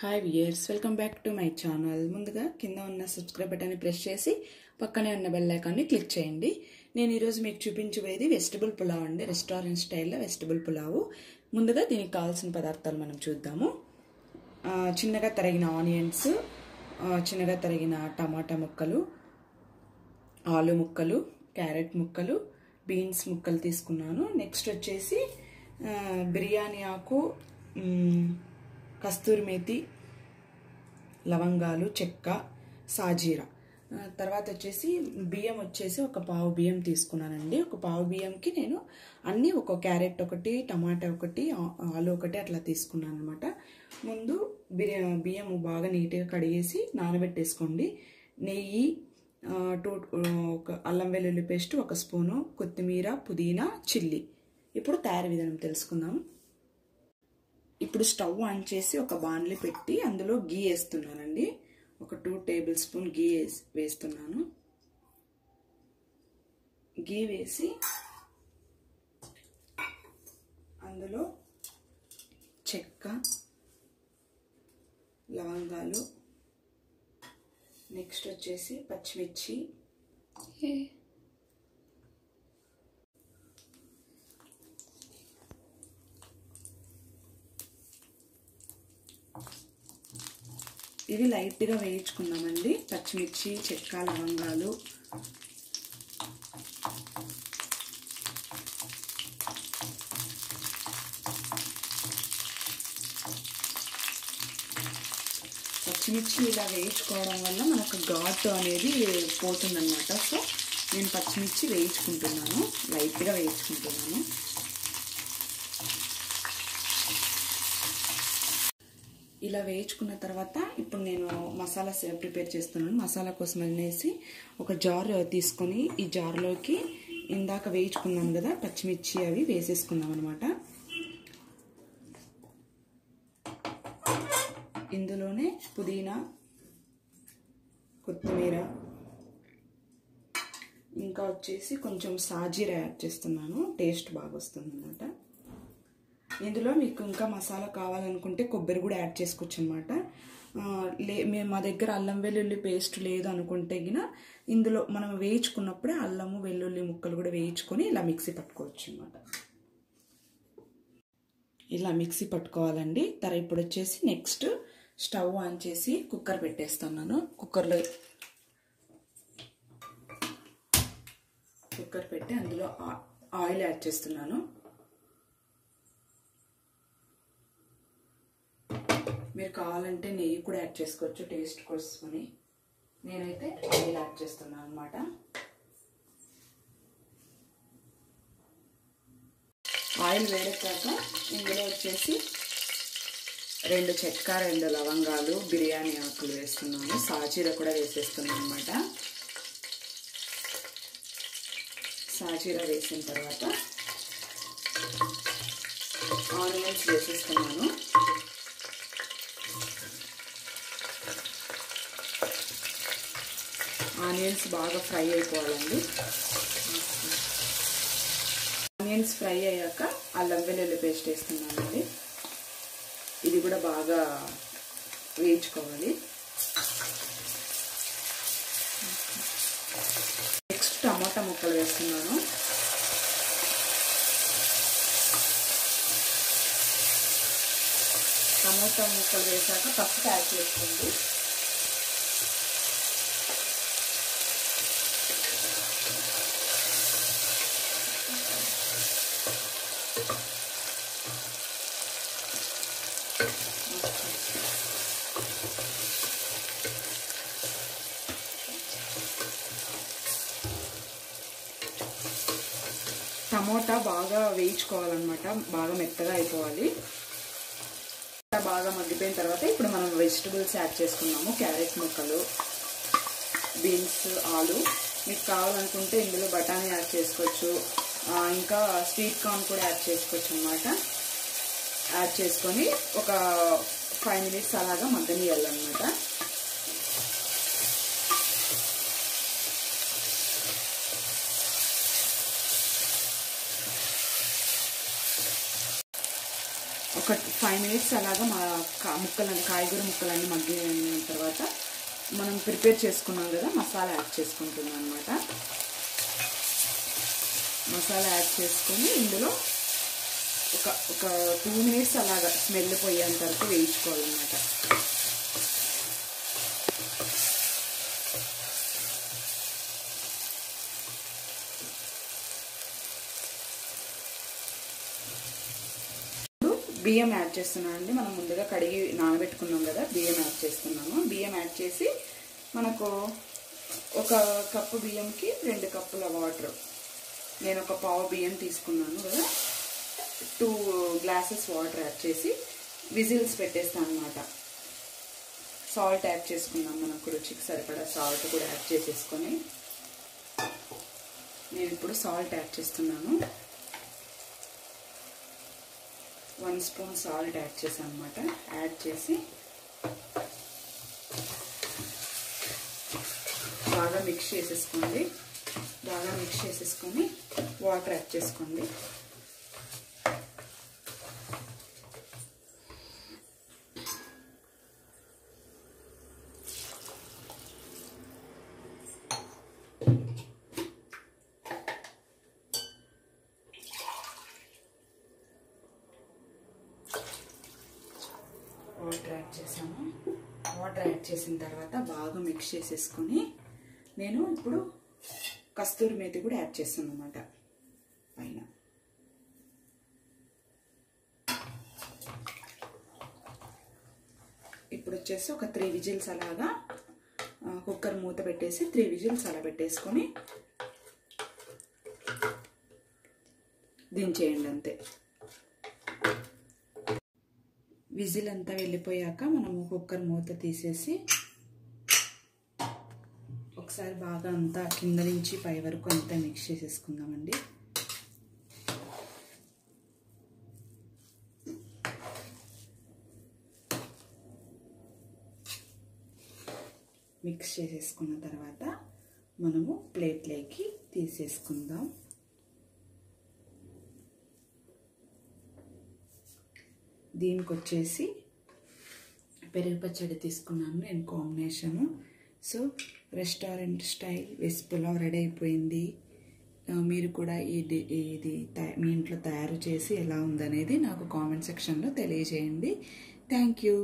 Hi viewers welcome back to my channel ముందుగా కింద ఉన్న సబ్స్క్రైబ్ బటన్ని ప్రెస్ చేసి పక్కనే ఉన్న బెల్ ఐకాన్ని క్లిక్ చేయండి. నేను ఈరోజు మీకు చూపించబోయేది వెజిటబుల్ పులావ్ అండి. రెస్టారెంట్ స్టైల్లో వెజిటబుల్ పులావు. ముందుగా దీనికి కావాల్సిన పదార్థాలు మనం చూద్దాము. చిన్నగా తరిగిన ఆనియన్స్ చిన్నగా తరిగిన టమాటా ముక్కలు ఆలు ముక్కలు క్యారెట్ ముక్కలు బీన్స్ ముక్కలు తీసుకున్నాను. నెక్స్ట్ వచ్చేసి బిర్యానీ ఆకు కస్తూరి మేతి లవంగాలు చెక్క సాజీరా. తర్వాత వచ్చేసి బియ్యం వచ్చేసి ఒక పావు బియ్యం తీసుకున్నానండి. ఒక పావు బియ్యంకి నేను అన్నీ ఒక క్యారెట్ ఒకటి టమాటా ఒకటి ఆలు ఒకటి అట్లా తీసుకున్నాను అనమాట ముందు బిర్యా బియ్యం బాగా నీట్గా కడిగేసి నానబెట్టేసుకోండి. నెయ్యి టూ ఒక అల్లం వెల్లుల్లి పేస్ట్ ఒక స్పూను కొత్తిమీర పుదీనా చిల్లీ. ఇప్పుడు తయారీ విధానం తెలుసుకుందాం. ఇప్పుడు స్టవ్ ఆన్ చేసి ఒక బాణలి పెట్టి అందులో గీ వేస్తున్నానండి. ఒక టూ టేబుల్ స్పూన్ గీ వేస్తున్నాను. గీ వేసి అందులో చెక్క లవంగాలు నెక్స్ట్ వచ్చేసి పచ్చిమిర్చి. ఇవి లైట్గా వేయించుకుందామండి. పచ్చిమిర్చి చెక్క లవంగాలు. పచ్చిమిర్చి ఇలా వేయించుకోవడం వల్ల మనకు ఘాటు అనేది పోతుందన్నమాట. సో నేను పచ్చిమిర్చి వేయించుకుంటున్నాను. లైట్గా వేయించుకుంటున్నాను. ఇలా వేయించుకున్న తర్వాత ఇప్పుడు నేను మసాలా ప్రిపేర్ చేస్తున్నాను. మసాలా కోసం అనేసి ఒక జార్ తీసుకొని ఈ జార్లోకి ఇందాక వేయించుకున్నాం కదా పచ్చిమిర్చి అవి వేసేసుకుందాం అనమాట ఇందులోనే పుదీనా కొత్తిమీర ఇంకా వచ్చేసి కొంచెం సాజీరా యాడ్ చేస్తున్నాను. టేస్ట్ బాగా వస్తుంది అనమాట ఇందులో మీకు ఇంకా మసాలా కావాలనుకుంటే కొబ్బరి కూడా యాడ్ చేసుకోవచ్చు అనమాట లే మేము మా దగ్గర అల్లం వెల్లుల్లి పేస్ట్ లేదు అనుకుంటే గిన ఇందులో మనం వేయించుకున్నప్పుడే అల్లము వెల్లుల్లి ముక్కలు కూడా వేయించుకొని ఇలా మిక్సీ పట్టుకోవచ్చు అనమాట ఇలా మిక్సీ పట్టుకోవాలండి. తర ఇప్పుడు వచ్చేసి నెక్స్ట్ స్టవ్ ఆన్ చేసి కుక్కర్ పెట్టేస్తున్నాను. కుక్కర్లో కుక్కర్ పెట్టి అందులో ఆయిల్ యాడ్ చేస్తున్నాను. మీరు కావాలంటే నెయ్యి కూడా యాడ్ చేసుకోవచ్చు టేస్ట్ కోసమని. నేనైతే ఆయిల్ యాడ్ చేస్తున్నాను అనమాట ఆయిల్ వేడెక్కాక ఇందులో వచ్చేసి రెండు చెక్క రెండు లవంగాలు బిర్యానీ ఆకులు వేస్తున్నాను. సాజీర కూడా వేసేస్తున్నాను అనమాట సాజీర వేసిన తర్వాత ఆనియన్స్ వేసేస్తున్నాను. ఆనియన్స్ బాగా ఫ్రై అయిపోవాలండి. ఆనియన్స్ ఫ్రై అయ్యాక అల్లం వెల్లుల్లి పేస్ట్ వేస్తున్నానండి. ఇది కూడా బాగా వేయించుకోవాలి. నెక్స్ట్ టమాటా ముక్కలు వేస్తున్నాను. టమాటా ముక్కలు వేసాక పసుపు యాడ్ చేసుకోండి. టమోటా బాగా వేయించుకోవాలన్నమాట. బాగా మెత్తగా అయిపోవాలి. బాగా మగ్గిపోయిన తర్వాత ఇప్పుడు మనం వెజిటబుల్స్ యాడ్ చేసుకున్నాము. క్యారెట్ ముక్కలు బీన్స్ ఆలు. మీకు కావాలనుకుంటే ఇందులో బఠానీ యాడ్ చేసుకోవచ్చు. ఇంకా స్వీట్ కార్న్ కూడా యాడ్ చేసుకోవచ్చు అనమాట యాడ్ చేసుకొని ఒక ఫైవ్ మినిట్స్ అలాగా మగ్గనియాలన్నమాట ఒక ఫైవ్ మినిట్స్ అలాగా మా కా- ముక్కలన్నీ కాయగూర ముక్కలన్నీ మగ్గిన తర్వాత మనం ప్రిపేర్ చేసుకున్నాం కదా మసాలా యాడ్ చేసుకుంటున్నాం అనమాట మసాలా యాడ్ చేసుకొని ఇందులో ఒక ఒక టూ మినిట్స్ అలాగా స్మెల్ పోయేంత వరకు వేయించుకోవాలన్నమాట ఇప్పుడు బియ్యం యాడ్ చేస్తున్నాను అండి. మనం ముందుగా కడిగి నానబెట్టుకున్నాం కదా బియ్యం యాడ్ చేస్తున్నాము. బియ్యం యాడ్ చేసి మనకు ఒక కప్పు బియ్యంకి రెండు కప్పుల వాటర్. నేను ఒక పావు బియ్యం తీసుకున్నాను కదా టూ గ్లాసెస్ వాటర్ యాడ్ చేసి విజిల్స్ పెట్టేస్తాను అనమాట సాల్ట్ యాడ్ చేసుకుందాం మనకు రుచికి సరిపడా సాల్ట్ కూడా యాడ్ చేసేసుకొని. నేను ఇప్పుడు సాల్ట్ యాడ్ చేస్తున్నాను. వన్ స్పూన్ సాల్ట్ యాడ్ చేసాను అనమాట యాడ్ చేసి బాగా మిక్స్ చేసేసుకోండి. బాగా మిక్స్ చేసేసుకొని వాటర్ యాడ్ చేసుకోండి వాటర్ యాడ్ చేసాను వాటర్ యాడ్ చేసిన తర్వాత బాగా మిక్స్ చేసేసుకొని నేను ఇప్పుడు కస్తూరి మేతి కూడా యాడ్ చేస్తాను అనమాట పైన. ఇప్పుడు వచ్చేసి ఒక త్రీ విజిల్స్ అలాగా కుక్కర్ మూత పెట్టేసి త్రీ విజిల్స్ అలా పెట్టేసుకొని దించేయండి అంతే. విజిల్ అంతా వెళ్ళిపోయాక మనము కుక్కర్ మూత తీసేసి ఒకసారి బాగా అంతా కింద నుంచి పై వరకు అంతా మిక్స్ చేసేసుకుందామండి. మిక్స్ చేసేసుకున్న తర్వాత మనము ప్లేట్లోకి తీసేసుకుందాం. దీనికి వచ్చేసి పెరుగు పచ్చడి తీసుకున్నాను నేను combination. So restaurant style veg pulao ready అయిపోయింది. మీరు కూడా ఇది ఇది మీ ఇంట్లో తయారు చేసి ఎలా ఉందనేది నాకు కామెంట్ సెక్షన్లో తెలియజేయండి. Thank you.